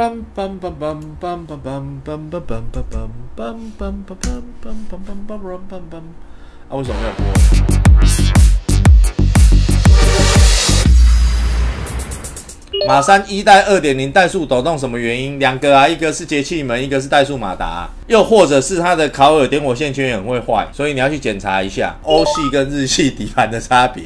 梆梆梆梆梆梆梆梆梆梆梆梆梆梆梆梆梆梆梆。啊，为什么没有播？马三一代二点零怠速抖动什么原因？两个啊，一个是节气门，一个是怠速马达、又或者是它的烤耳点火线圈很会坏，所以你要去检查一下欧系跟日系底盘的差别。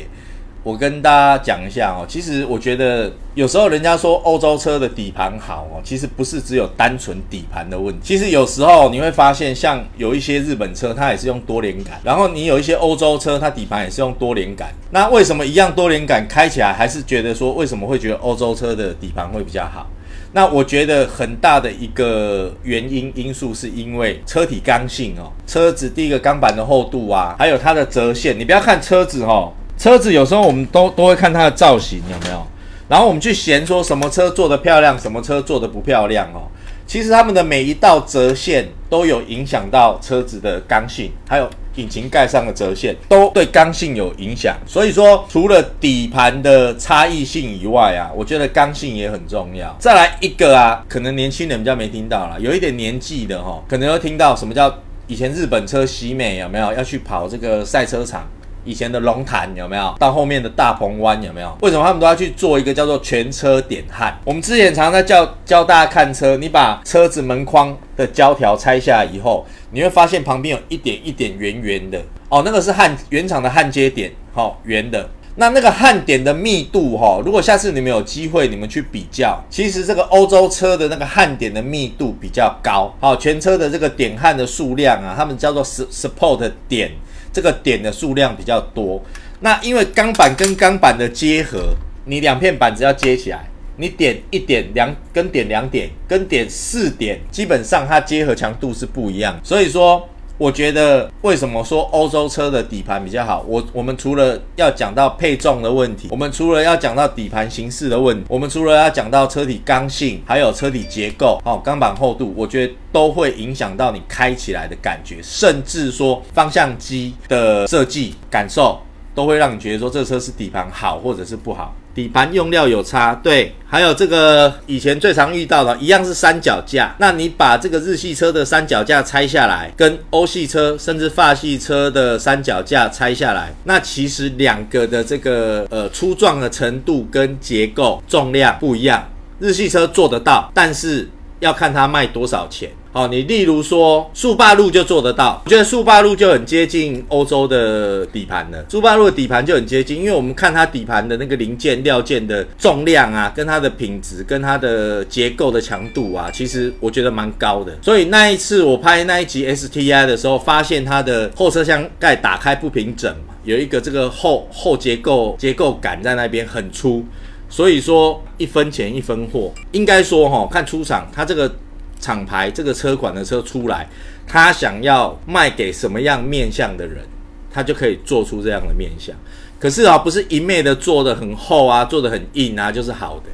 我跟大家讲一下哦，其实我觉得有时候人家说欧洲车的底盘好哦，其实不是只有单纯底盘的问题。其实有时候你会发现，像有一些日本车，它也是用多连杆，然后你有一些欧洲车，它底盘也是用多连杆。那为什么一样多连杆开起来还是觉得说，为什么会觉得欧洲车的底盘会比较好？那我觉得很大的一个原因因素是因为车体刚性哦，车子第一个钢板的厚度啊，还有它的折线。你不要看车子哦。车子有时候我们都都会看它的造型有没有，然后我们去嫌说什么车做的漂亮，什么车做的不漂亮哦。其实他们的每一道折线都有影响到车子的刚性，还有引擎盖上的折线都对刚性有影响。所以说，除了底盘的差异性以外啊，我觉得刚性也很重要。再来一个啊，可能年轻人比较没听到了，有一点年纪的哈，可能会听到什么叫以前日本车西美有没有要去跑这个赛车场。以前的龙潭有没有？到后面的大鹏湾有没有？为什么他们都要去做一个叫做全车点焊？我们之前常常在教教大家看车，你把车子门框的胶条拆下来以后，你会发现旁边有一点一点圆圆的哦，那个是焊原厂的焊接点，好圆的。那那个焊点的密度哈，如果下次你们有机会，你们去比较，其实这个欧洲车的那个焊点的密度比较高，好，全车的这个点焊的数量啊，他们叫做 support 点。这个点的数量比较多，那因为钢板跟钢板的结合，你两片板子要接起来，你点一点两跟点两点跟点四点，基本上它结合强度是不一样。所以说，我觉得为什么说欧洲车的底盘比较好？我我们除了要讲到配重的问题，我们除了要讲到底盘形式的问题，我们除了要讲到车体刚性，还有车体结构，哦，钢板厚度，我觉得。都会影响到你开起来的感觉，甚至说方向机的设计感受，都会让你觉得说这车是底盘好或者是不好。底盘用料有差，对，还有这个以前最常遇到的，一样是三脚架。那你把这个日系车的三脚架拆下来，跟欧系车甚至法系车的三脚架拆下来，那其实两个的这个呃粗壮的程度跟结构重量不一样。日系车做得到，但是要看它卖多少钱。好，你例如说速霸路就做得到，我觉得速霸路就很接近欧洲的底盘了。速霸路的底盘就很接近，因为我们看它底盘的那个零件料件的重量啊，跟它的品质，跟它的结构的强度啊，其实我觉得蛮高的。所以那一次我拍那一集 STI 的时候，发现它的后车厢盖打开不平整，有一个这个后后结构结构感在那边很粗，所以说一分钱一分货，应该说哈，看出厂他这个。厂牌这个车款的车出来，他想要卖给什么样面向的人，他就可以做出这样的面相。可是啊，不是一昧的做的很厚啊，做的很硬啊，就是好的。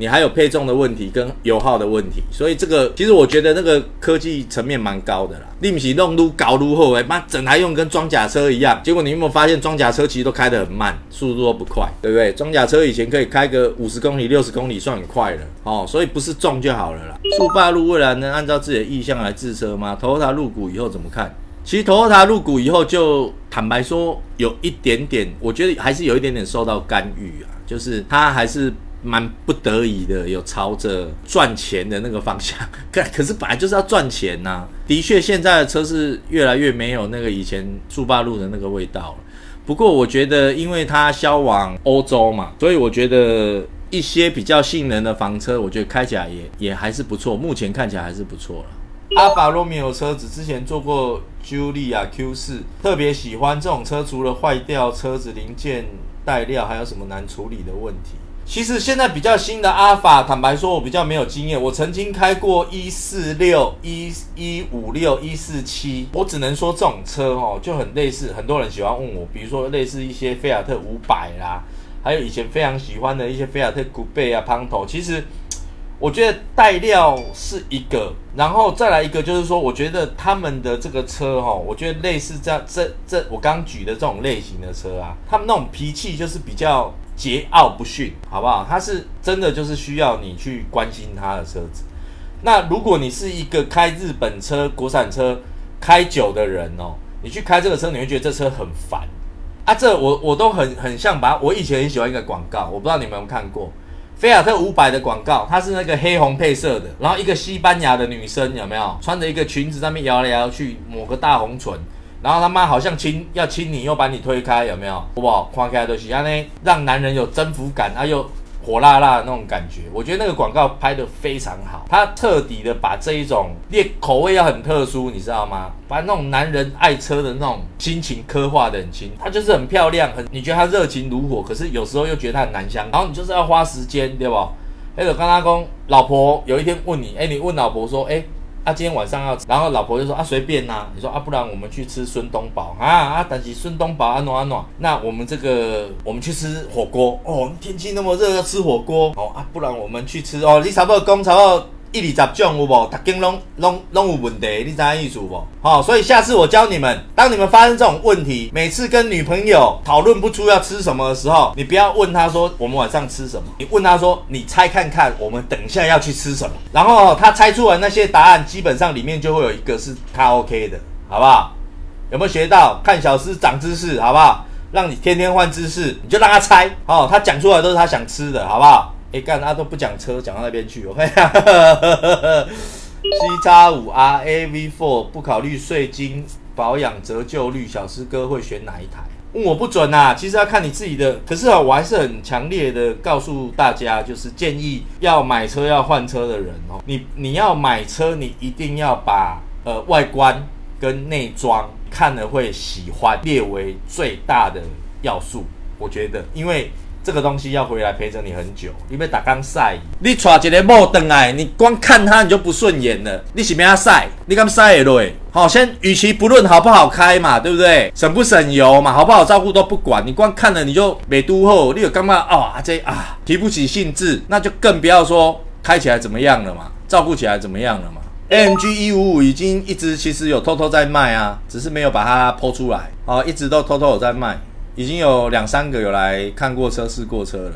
你还有配重的问题跟油耗的问题，所以这个其实我觉得那个科技层面蛮高的啦。利米奇弄路搞路后哎，妈整台用跟装甲车一样。结果你有没有发现装甲车其实都开得很慢，速度都不快，对不对？装甲车以前可以开个五十公里、六十公里算很快了哦，所以不是重就好了啦。速霸路未来能按照自己的意向来制车吗？投它入股以后怎么看？其实投它入股以后，就坦白说有一点点，我觉得还是有一点点受到干预啊，就是它还是。蛮不得已的，有朝着赚钱的那个方向，可可是本来就是要赚钱呐。的确，现在的车是越来越没有那个以前速霸路的那个味道了。不过，我觉得因为它销往欧洲嘛，所以我觉得一些比较性能的房车，我觉得开起来也也还是不错。目前看起来还是不错了。阿法罗密欧车子之前做过 Julia Q 四，特别喜欢这种车，除了坏掉车子零件带料，还有什么难处理的问题？其实现在比较新的阿法，坦白说，我比较没有经验。我曾经开过一四六、一一五六、一四七，我只能说这种车哦，就很类似。很多人喜欢问我，比如说类似一些菲亚特五百啦，还有以前非常喜欢的一些菲亚特古贝啊、胖头。其实我觉得带料是一个，然后再来一个就是说，我觉得他们的这个车哈，我觉得类似这样这这我刚举的这种类型的车啊，他们那种脾气就是比较。桀骜不驯，好不好？它是真的就是需要你去关心它的车子。那如果你是一个开日本车、国产车开久的人哦，你去开这个车，你会觉得这车很烦啊。这我我都很很像把，我以前很喜欢一个广告，我不知道你们有没有看过。菲亚特五百的广告，它是那个黑红配色的，然后一个西班牙的女生有没有穿着一个裙子，上面摇来摇去，抹个大红唇，然后他妈好像亲要亲你，又把你推开，有没有？好不好？夸开都是，让呢让男人有征服感，啊又。火辣辣的那种感觉，我觉得那个广告拍的非常好，他彻底的把这一种列口味要很特殊，你知道吗？把那种男人爱车的那种心情刻画的很清，他就是很漂亮，很你觉得他热情如火，可是有时候又觉得他很难相，然后你就是要花时间，对不？哎，我刚刚讲，老婆有一天问你，哎，你问老婆说，哎。他今天晚上要，然后老婆就说啊随便呐，你说啊不然我们去吃孙东宝啊啊，但是孙东宝啊暖啊暖，那我们这个我们去吃火锅。哦，天气那么热要吃火锅。哦啊，不然我们去吃哦，你差不多工差不多。一里十种有无？大家拢拢拢有问题，你知影意思无？好，所以下次我教你们，当你们发生这种问题，每次跟女朋友讨论不出要吃什么的时候，你不要问她说我们晚上吃什么，你问她说你猜看看我们等一下要去吃什么，然后她猜出来那些答案，基本上里面就会有一个是她 OK 的，好不好？有没有学到？看小师长知识，好不好？让你天天换姿势，你就让他猜，哦，他讲出来都是他想吃的，好不好？哎，干他都不讲车，讲到那边去。我看一下，C 叉五 R A V Four 不考虑税金、保养折旧率，小师哥会选哪一台？问我不准呐，其实要看你自己的。可是啊，我还是很强烈的告诉大家，就是建议要买车要换车的人哦，你你要买车，你一定要把呃外观跟内装看了会喜欢列为最大的要素。我觉得，因为。这个东西要回来陪着你很久，因为打刚晒，你娶一个某等来，你光看它你就不顺眼了。你是不要晒？你敢晒也对。好，先与其不论好不好开嘛，对不对？省不省油嘛，好不好照顾都不管，你光看了你就美都后，你有干嘛啊？这啊提不起兴致，那就更不要说开起来怎么样了嘛，照顾起来怎么样了嘛。AMG 一五五已经一直其实有偷偷在卖啊，只是没有把它抛出来，哦，一直都偷偷有在卖。已经有两三个有来看过车试过车了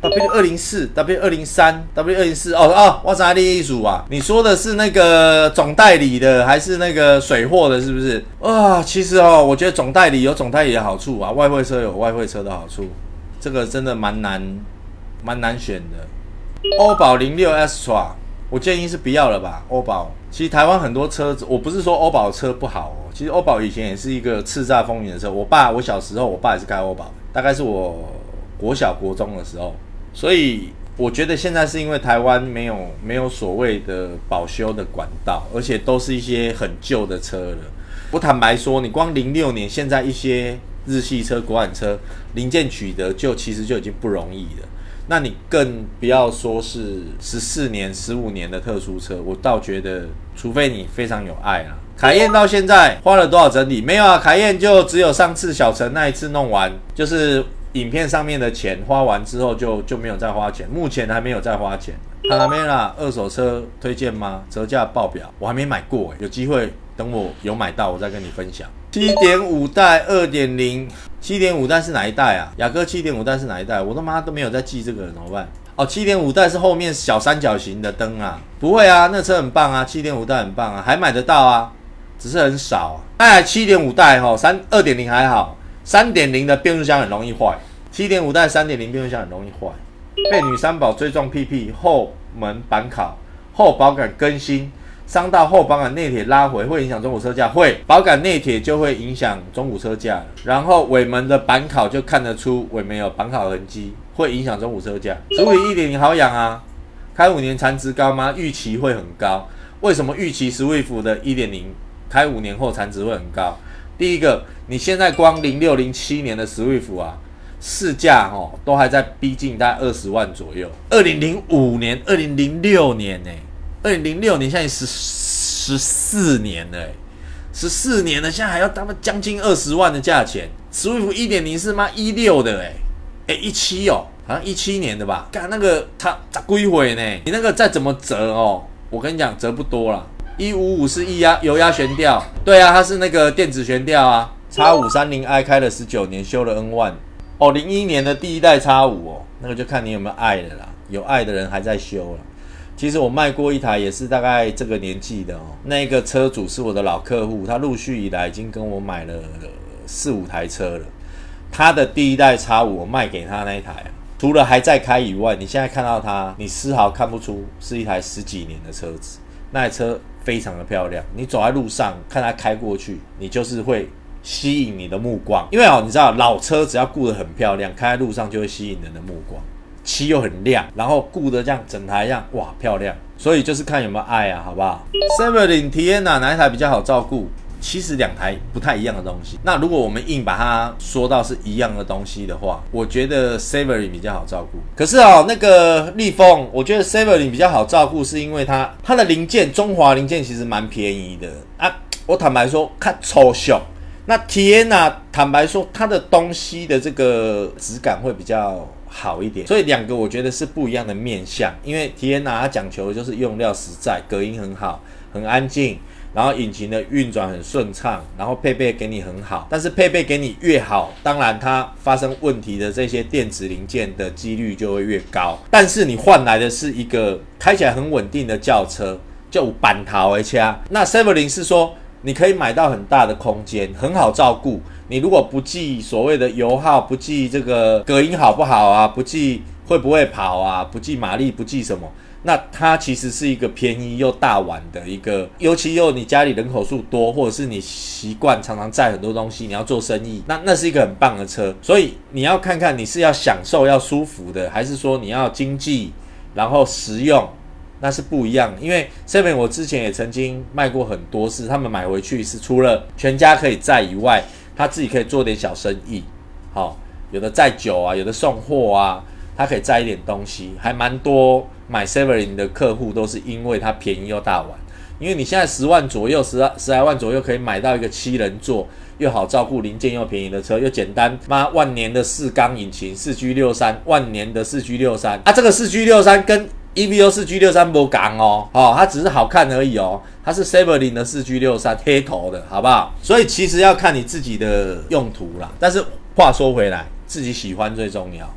，W 二零四、W 二零三、W 二零四哦哦，我啥利益组啊？你说的是那个总代理的，还是那个水货的？是不是？啊，其实哦，我觉得总代理有总代理的好处啊，外汇车有外汇车的好处，这个真的蛮难蛮难选的。欧宝零六 S Tra，我建议是不要了吧，欧宝。其实台湾很多车子，我不是说欧宝车不好哦。其实欧宝以前也是一个叱咤风云的车。我爸，我小时候，我爸也是开欧宝，大概是我国小国中的时候。所以我觉得现在是因为台湾没有没有所谓的保修的管道，而且都是一些很旧的车了。我坦白说，你光零六年，现在一些日系车、国产车零件取得就其实就已经不容易了。那你更不要说是十四年、十五年的特殊车，我倒觉得，除非你非常有爱啊。凯宴到现在花了多少整理？没有啊，凯宴就只有上次小陈那一次弄完，就是影片上面的钱花完之后就就没有再花钱，目前还没有再花钱。卡拉梅拉二手车推荐吗？折价爆表，我还没买过，有机会等我有买到，我再跟你分享。七点五代二点零。七点五代是哪一代啊？雅阁七点五代是哪一代？我他妈都没有在记这个，怎么办？哦，七点五代是后面小三角形的灯啊？不会啊，那车很棒啊，七点五代很棒啊，还买得到啊，只是很少。哎，七点五代哈，三二点零还好，三点零的变速箱很容易坏。七点五代三点零变速箱很容易坏。被女三宝追撞屁屁后门板烤后保杆更新。伤到后保杆内铁拉回会影响中古车价，会保杆内铁就会影响中古车价然后尾门的板烤就看得出尾门有板烤痕迹，会影响中古车价。所以一点零好养啊，开五年残值高吗？预期会很高。为什么预期 Swift 的一点零开五年后残值会很高？第一个，你现在光零六零七年的 Swift 啊，市价哦都还在逼近大概二十万左右。二零零五年、二零零六年呢？二零零六年，现在十十四年了，十四年了，现在还要他妈将近二十万的价钱。Swift 一点零是妈一六的，哎哎一七哦，好像一七年的吧？干那个它咋归回呢？你那个再怎么折哦，我跟你讲折不多了。一五五是液压油压悬吊，对啊，它是那个电子悬吊啊。叉五三零 i 开了十九年，修了 N 万哦，零一年的第一代叉五哦，那个就看你有没有爱了啦，有爱的人还在修了。其实我卖过一台，也是大概这个年纪的哦。那个车主是我的老客户，他陆续以来已经跟我买了四五台车了。他的第一代叉五我卖给他那一台啊，除了还在开以外，你现在看到它，你丝毫看不出是一台十几年的车子。那台车非常的漂亮，你走在路上看它开过去，你就是会吸引你的目光。因为哦，你知道老车只要顾得很漂亮，开在路上就会吸引人的目光。漆又很亮，然后顾得这样整台一样，哇，漂亮。所以就是看有没有爱啊，好不好 s e v e r i n Tiana 哪一台比较好照顾？其实两台不太一样的东西。那如果我们硬把它说到是一样的东西的话，我觉得 Savery 比较好照顾。可是哦，那个立风，我觉得 Savery 比较好照顾，是因为它它的零件，中华零件其实蛮便宜的啊。我坦白说，看抽象。那 Tiana 坦白说，它的东西的这个质感会比较。好一点，所以两个我觉得是不一样的面相。因为 Tiana 它讲求的就是用料实在，隔音很好，很安静，然后引擎的运转很顺畅，然后配备给你很好。但是配备给你越好，当然它发生问题的这些电子零件的几率就会越高。但是你换来的是一个开起来很稳定的轿车，就板桃而且那 s e v e r i n 是说你可以买到很大的空间，很好照顾。你如果不计所谓的油耗，不计这个隔音好不好啊，不计会不会跑啊，不计马力，不计什么，那它其实是一个便宜又大碗的一个，尤其又你家里人口数多，或者是你习惯常常载很多东西，你要做生意，那那是一个很棒的车。所以你要看看你是要享受要舒服的，还是说你要经济然后实用，那是不一样。因为 Seven 我之前也曾经卖过很多次，他们买回去是除了全家可以载以外。他自己可以做点小生意，好，有的载酒啊，有的送货啊，它可以载一点东西，还蛮多买 Severin 的客户都是因为它便宜又大碗，因为你现在十万左右，十十来万左右可以买到一个七人座又好照顾零件又便宜的车，又简单，妈万年的四缸引擎四 G 六三，万年的四 G 六三啊，这个四 G 六三跟 EVO 四 G 六三不港哦，哦，它只是好看而已哦，它是 s e v e r i n 的四 G 六三黑头的，好不好？所以其实要看你自己的用途啦。但是话说回来，自己喜欢最重要。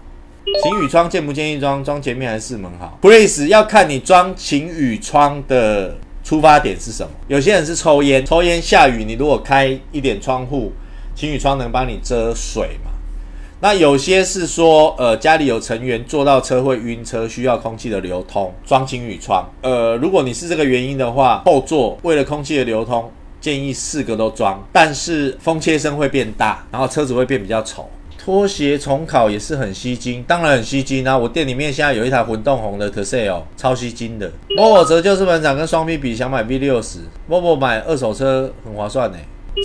晴雨窗建不建议装？装前面还是四门好 p l a s e 要看你装晴雨窗的出发点是什么。有些人是抽烟，抽烟下雨，你如果开一点窗户，晴雨窗能帮你遮水嘛？那有些是说，呃，家里有成员坐到车会晕车，需要空气的流通，装晴雨窗。呃，如果你是这个原因的话，后座为了空气的流通，建议四个都装，但是风切声会变大，然后车子会变比较丑。拖鞋重考也是很吸睛，当然很吸睛啊！我店里面现在有一台混动红的 t s a l 超吸睛的。某某折旧资本厂跟双 B 比，想买 V 六十，某某买二手车很划算呢。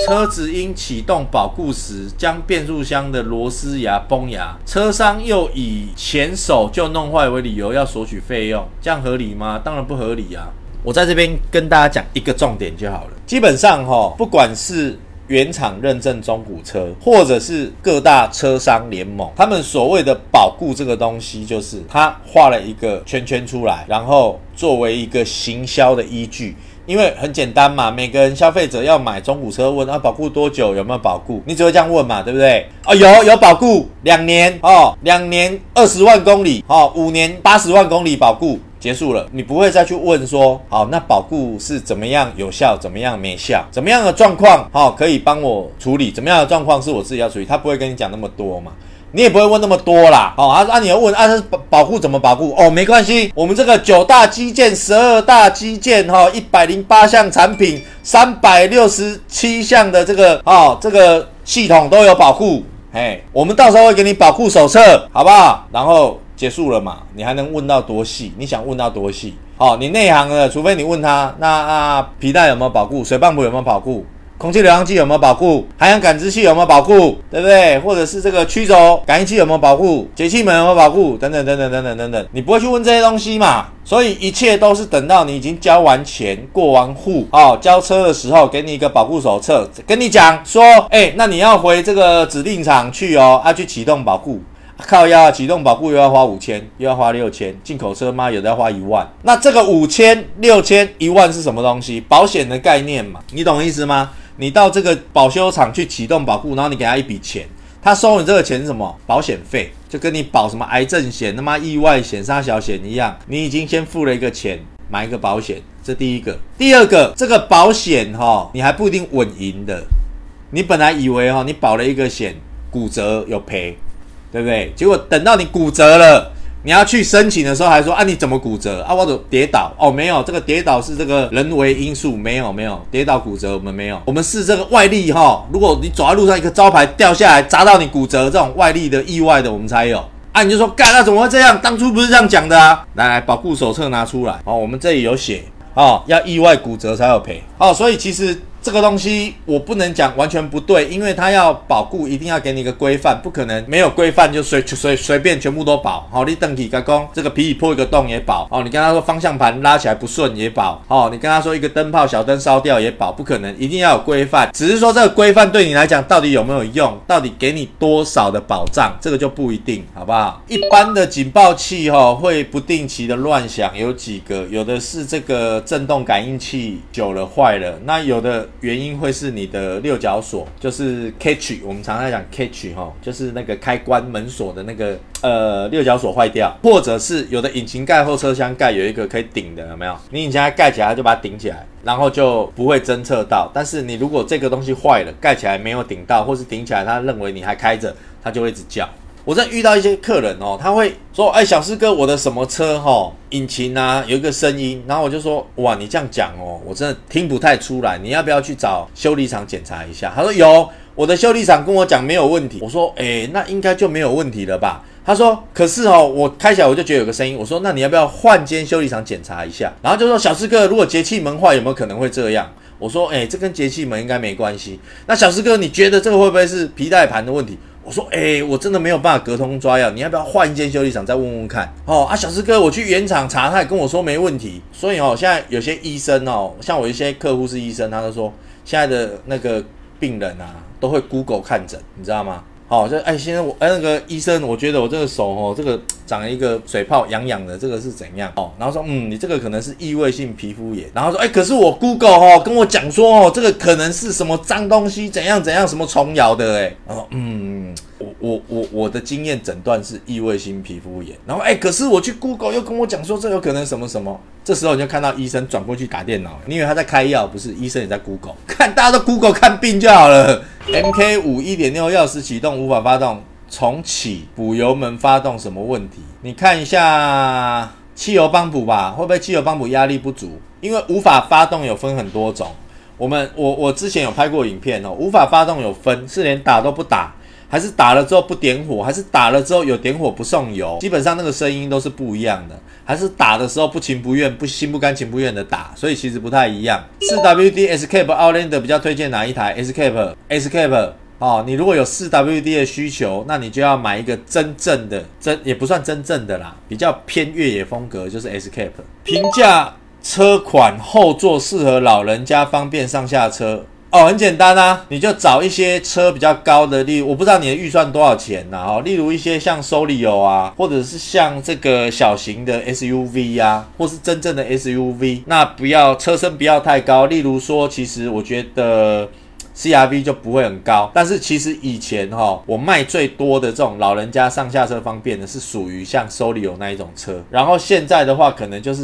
车子因启动保固时将变速箱的螺丝牙崩牙，车商又以前手就弄坏为理由要索取费用，这样合理吗？当然不合理啊！我在这边跟大家讲一个重点就好了。基本上哈，不管是原厂认证中古车，或者是各大车商联盟，他们所谓的保固这个东西，就是他画了一个圈圈出来，然后作为一个行销的依据。因为很简单嘛，每个人消费者要买中古车，问啊保固多久，有没有保固？你只会这样问嘛，对不对？哦，有有保固，两年哦，两年二十万公里哦，五年八十万公里保固结束了，你不会再去问说，好，那保固是怎么样有效，怎么样没效，怎么样的状况好可以帮我处理，怎么样的状况是我自己要处理，他不会跟你讲那么多嘛。你也不会问那么多啦，哦，啊啊，你要问啊，保保护怎么保护？哦，没关系，我们这个九大基建、十二大基建，哈，一百零八项产品，三百六十七项的这个，哦，这个系统都有保护，嘿，我们到时候会给你保护手册，好不好？然后结束了嘛，你还能问到多细？你想问到多细？哦，你内行的，除非你问他，那啊，皮带有没有保护？水泵补有没有保护？空气流量计有没有保护？海洋感知器有没有保护？对不对？或者是这个曲轴感应器有没有保护？节气门有没有保护？等等等等等等等等，你不会去问这些东西嘛？所以一切都是等到你已经交完钱、过完户哦，交车的时候，给你一个保护手册，跟你讲说，哎，那你要回这个指定厂去哦，要去启动保护。靠要启动保护又要花五千，又要花六千，进口车妈？有的要花一万。那这个五千、六千、一万是什么东西？保险的概念嘛，你懂意思吗？你到这个保修厂去启动保护，然后你给他一笔钱。他收你这个钱是什么？保险费，就跟你保什么癌症险、他妈意外险、杀小险一样，你已经先付了一个钱买一个保险，这第一个。第二个，这个保险哈，你还不一定稳赢的。你本来以为哈，你保了一个险，骨折有赔，对不对？结果等到你骨折了。你要去申请的时候还说啊你怎么骨折？啊我者跌倒。哦没有这个跌倒是这个人为因素没有没有。跌倒骨折我们没有我们是这个外力哈如果你走在路上一个招牌掉下来砸到你骨折这种外力的意外的我们才有。啊你就说干那怎么会这样？当初不是这样讲的啊。来来保护手册拿出来。哦我们这里有写。哦要意外骨折才有赔。哦所以其实。这个东西我不能讲完全不对，因为它要保固，一定要给你一个规范，不可能没有规范就随随随便全部都保。好，你登记加工，这个皮椅破一个洞也保。哦，你跟他说方向盘拉起来不顺也保。哦，你跟他说一个灯泡小灯烧掉也保，不可能，一定要有规范。只是说这个规范对你来讲到底有没有用，到底给你多少的保障，这个就不一定，好不好？一般的警报器哈会不定期的乱响，有几个，有的是这个震动感应器久了坏了，那有的。原因会是你的六角锁，就是 catch，我们常常讲 catch 哈，就是那个开关门锁的那个呃六角锁坏掉，或者是有的引擎盖后车厢盖有一个可以顶的，有没有？你引擎盖盖起来就把它顶起来，然后就不会侦测到。但是你如果这个东西坏了，盖起来没有顶到，或是顶起来，他认为你还开着，它就会一直叫。我在遇到一些客人哦，他会说：“哎，小师哥，我的什么车哈，引擎啊有一个声音。”然后我就说：“哇，你这样讲哦，我真的听不太出来。你要不要去找修理厂检查一下？”他说：“有，我的修理厂跟我讲没有问题。”我说：“哎，那应该就没有问题了吧？”他说：“可是哦，我开起来我就觉得有个声音。”我说：“那你要不要换间修理厂检查一下？”然后就说：“小师哥，如果节气门坏，有没有可能会这样？”我说：“哎，这跟节气门应该没关系。那小师哥，你觉得这个会不会是皮带盘的问题？”我说，哎，我真的没有办法隔空抓药，你要不要换一间修理厂再问问看？哦，啊，小师哥，我去原厂查，他也跟我说没问题。所以哦，现在有些医生哦，像我一些客户是医生，他都说现在的那个病人啊，都会 Google 看诊，你知道吗？好，就哎，先生，我哎那个医生，我觉得我这个手哦，这个长了一个水泡，痒痒的，这个是怎样？哦，然后说，嗯，你这个可能是异位性皮肤炎。然后说，哎，可是我 Google 哦跟我讲说哦，这个可能是什么脏东西，怎样怎样，什么虫咬的，哎，然后嗯。我我我的经验诊断是异位性皮肤炎，然后哎，可是我去 Google 又跟我讲说这有可能什么什么，这时候你就看到医生转过去打电脑，你以为他在开药，不是医生也在 Google 看，大家都 Google 看病就好了。MK 五一点六钥匙启动无法发动，重启补油门发动什么问题？你看一下汽油帮补吧，会不会汽油帮补压力不足？因为无法发动有分很多种，我们我我之前有拍过影片哦，无法发动有分是连打都不打。还是打了之后不点火，还是打了之后有点火不送油，基本上那个声音都是不一样的。还是打的时候不情不愿、不心不甘情不愿的打，所以其实不太一样。四 WD Escape Outlander 比较推荐哪一台？Escape Escape 哦，你如果有四 WD 的需求，那你就要买一个真正的真也不算真正的啦，比较偏越野风格，就是 Escape。平价车款后座适合老人家方便上下车。哦，很简单啊，你就找一些车比较高的，例如我不知道你的预算多少钱呐，哦，例如一些像 Solio 啊，或者是像这个小型的 SUV 啊，或是真正的 SUV，那不要车身不要太高。例如说，其实我觉得 CRV 就不会很高，但是其实以前哈，我卖最多的这种老人家上下车方便的是属于像 Solio 那一种车，然后现在的话可能就是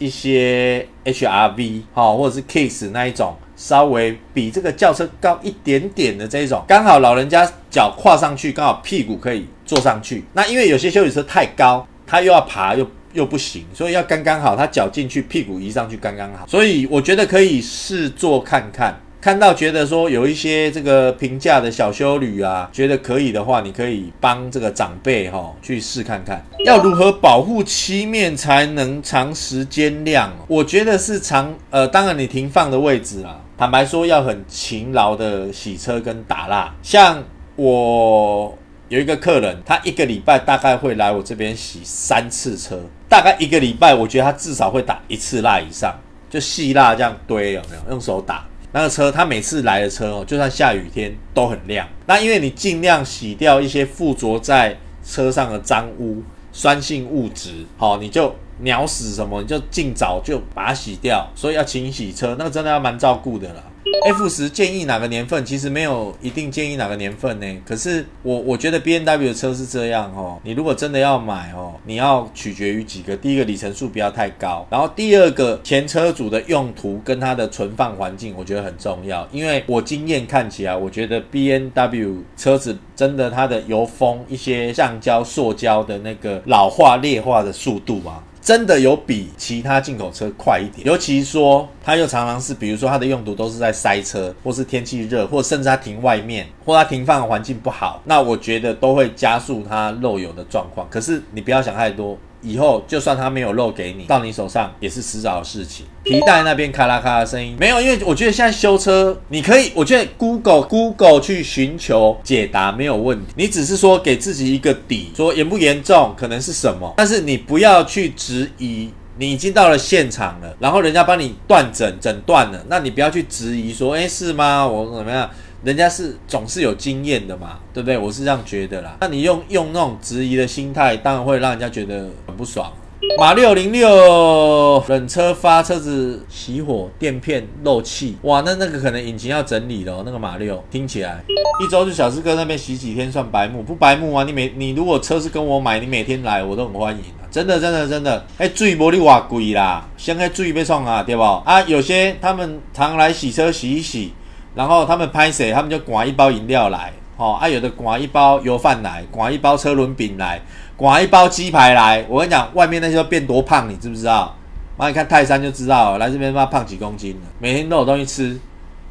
一些 HRV 哈，或者是 Case 那一种。稍微比这个轿车高一点点的这一种，刚好老人家脚跨上去，刚好屁股可以坐上去。那因为有些修理车太高，他又要爬又又不行，所以要刚刚好，他脚进去，屁股移上去刚刚好。所以我觉得可以试坐看看。看到觉得说有一些这个平价的小修旅啊，觉得可以的话，你可以帮这个长辈哈去试看看。要如何保护漆面才能长时间亮？我觉得是长呃，当然你停放的位置啊，坦白说要很勤劳的洗车跟打蜡。像我有一个客人，他一个礼拜大概会来我这边洗三次车，大概一个礼拜，我觉得他至少会打一次蜡以上，就细蜡这样堆有没有？用手打。那个车，他每次来的车哦，就算下雨天都很亮。那因为你尽量洗掉一些附着在车上的脏污、酸性物质，好，你就鸟屎什么，你就尽早就把它洗掉。所以要勤洗车，那个真的要蛮照顾的啦。F 十建议哪个年份？其实没有一定建议哪个年份呢。可是我我觉得 B N W 的车是这样哦。你如果真的要买哦，你要取决于几个：第一个里程数不要太高，然后第二个前车主的用途跟它的存放环境，我觉得很重要。因为我经验看起来，我觉得 B N W 车子真的它的油封一些橡胶、塑胶的那个老化劣化的速度啊。真的有比其他进口车快一点，尤其说它又常常是，比如说它的用途都是在塞车，或是天气热，或甚至它停外面，或它停放环境不好，那我觉得都会加速它漏油的状况。可是你不要想太多。以后就算他没有漏给你，到你手上也是迟早的事情。皮带那边咔啦咔的声音没有，因为我觉得现在修车，你可以，我觉得 Google Google 去寻求解答没有问题。你只是说给自己一个底，说严不严重，可能是什么，但是你不要去质疑。你已经到了现场了，然后人家帮你断诊诊断了，那你不要去质疑说，哎，是吗？我怎么样？人家是总是有经验的嘛，对不对？我是这样觉得啦。那你用用那种质疑的心态，当然会让人家觉得很不爽。马六零六冷车发车子熄火，垫片漏气，哇，那那个可能引擎要整理了。那个马六听起来一周去小四哥那边洗几天算白目？不白目啊？你每你如果车是跟我买，你每天来我都很欢迎啊！真的真的真的，哎，水玻璃瓦贵啦，先开注意别送啊，对不？啊，有些他们常来洗车洗一洗。然后他们拍谁，他们就刮一包饮料来，哦，啊，有的刮一包油饭来，刮一包车轮饼来，刮一包鸡排来。我跟你讲，外面那些都变多胖，你知不知道？妈，你看泰山就知道，来这边妈胖几公斤了，每天都有东西吃，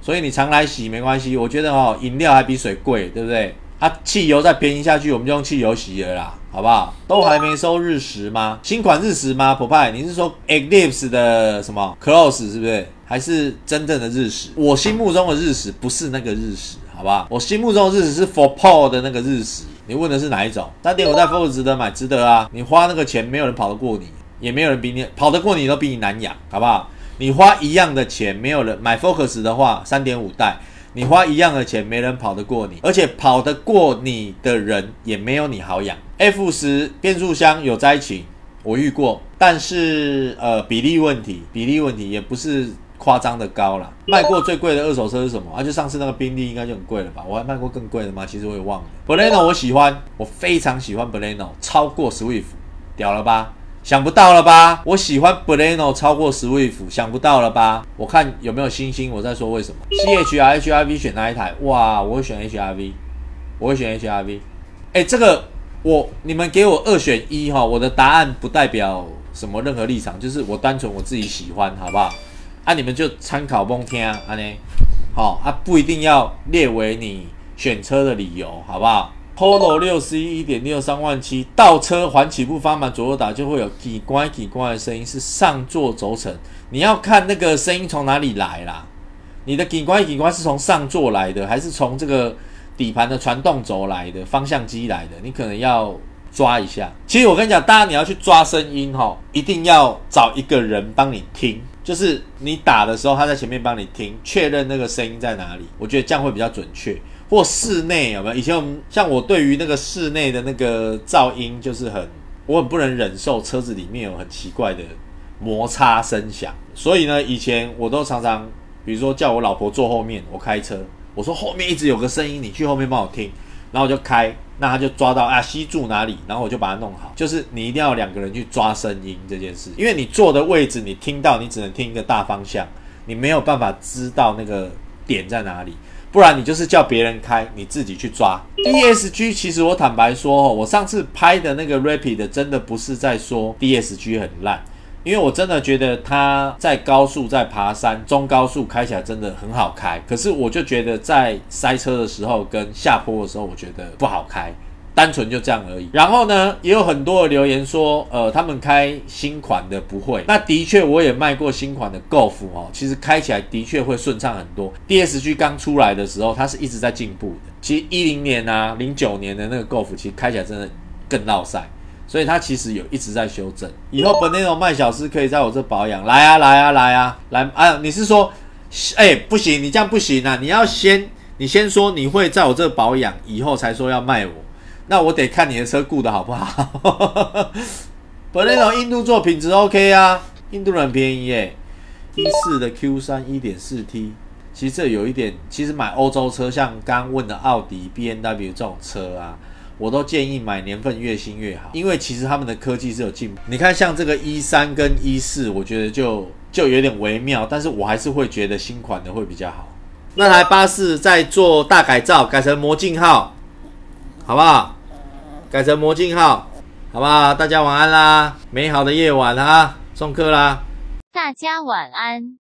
所以你常来洗没关系。我觉得哦，饮料还比水贵，对不对？啊，汽油再便宜下去，我们就用汽油洗了啦，好不好？都还没收日食吗？新款日食吗？普派，你是说 Eclipse 的什么 Close 是不是？还是真正的日食？我心目中的日食不是那个日食，好吧？我心目中的日食是 For Paul 的那个日食。你问的是哪一种？三点五代 Focus 值得买，值得啊！你花那个钱，没有人跑得过你，也没有人比你跑得过你，都比你难养，好不好？你花一样的钱，没有人买 Focus 的话，三点五代。你花一样的钱，没人跑得过你，而且跑得过你的人也没有你好养。F 十变速箱有灾情，我遇过，但是呃比例问题，比例问题也不是夸张的高了。卖过最贵的二手车是什么？啊，就上次那个宾利应该就很贵了吧？我还卖过更贵的吗？其实我也忘了。Baleno 我喜欢，我非常喜欢 Baleno，超过 Swift，屌了吧？想不到了吧？我喜欢 Baleno 超过 Swift，想不到了吧？我看有没有星星，我再说为什么。C H R H R V 选哪一台？哇，我会选 H R V，我会选 H R V。哎，这个我你们给我二选一哈，我的答案不代表什么任何立场，就是我单纯我自己喜欢，好不好？啊，你们就参考崩听啊，呢，好啊，不一定要列为你选车的理由，好不好？Polo 六十一点六三万七，倒车还起步发满左右打就会有几关几关的声音，是上座轴承。你要看那个声音从哪里来啦？你的几关几关是从上座来的，还是从这个底盘的传动轴来的、方向机来的？你可能要抓一下。其实我跟你讲，大家你要去抓声音哈，一定要找一个人帮你听，就是你打的时候他在前面帮你听，确认那个声音在哪里。我觉得这样会比较准确。或室内有没有？以前我们像我对于那个室内的那个噪音，就是很我很不能忍受车子里面有很奇怪的摩擦声响。所以呢，以前我都常常，比如说叫我老婆坐后面，我开车，我说后面一直有个声音，你去后面帮我听，然后我就开，那他就抓到啊吸住哪里，然后我就把它弄好。就是你一定要两个人去抓声音这件事，因为你坐的位置，你听到你只能听一个大方向，你没有办法知道那个点在哪里。不然你就是叫别人开，你自己去抓。DSG 其实我坦白说，我上次拍的那个 Rapid 真的不是在说 DSG 很烂，因为我真的觉得它在高速、在爬山、中高速开起来真的很好开。可是我就觉得在塞车的时候跟下坡的时候，我觉得不好开。单纯就这样而已。然后呢，也有很多的留言说，呃，他们开新款的不会。那的确，我也卖过新款的 Golf 哦，其实开起来的确会顺畅很多。DSG 刚出来的时候，它是一直在进步的。其实一零年啊，零九年的那个 Golf，其实开起来真的更绕塞，所以它其实有一直在修正。以后本内容卖小师可以在我这保养，来啊来啊来啊来啊！你是说，哎，不行，你这样不行啊！你要先，你先说你会在我这保养，以后才说要卖我。那我得看你的车顾的好不好？本那种印度做品质 OK 啊，印度人便宜耶，一四的 Q 三一点四 T，其实这有一点，其实买欧洲车，像刚问的奥迪、B N W 这种车啊，我都建议买年份越新越好，因为其实他们的科技是有进步。你看像这个一三跟一四，我觉得就就有点微妙，但是我还是会觉得新款的会比较好。那台巴士在做大改造，改成魔镜号，好不好？改成魔镜号。好不好？大家晚安啦，美好的夜晚啊，送客啦。大家晚安。